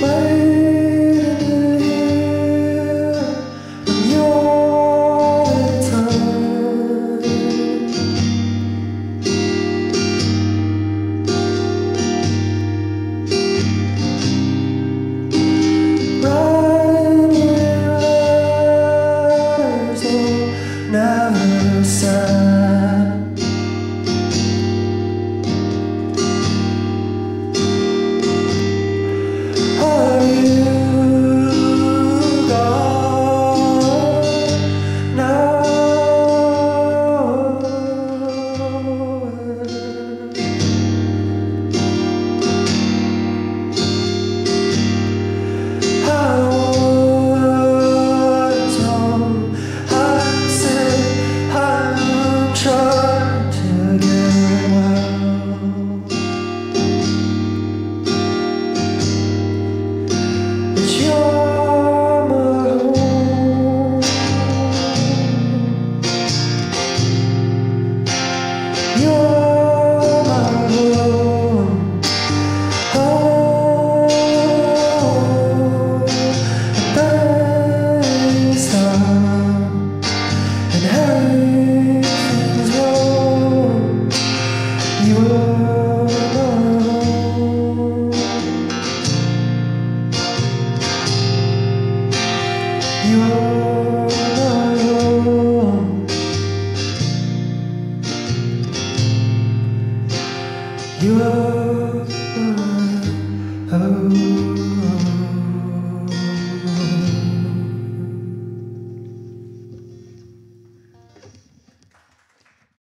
Waiting You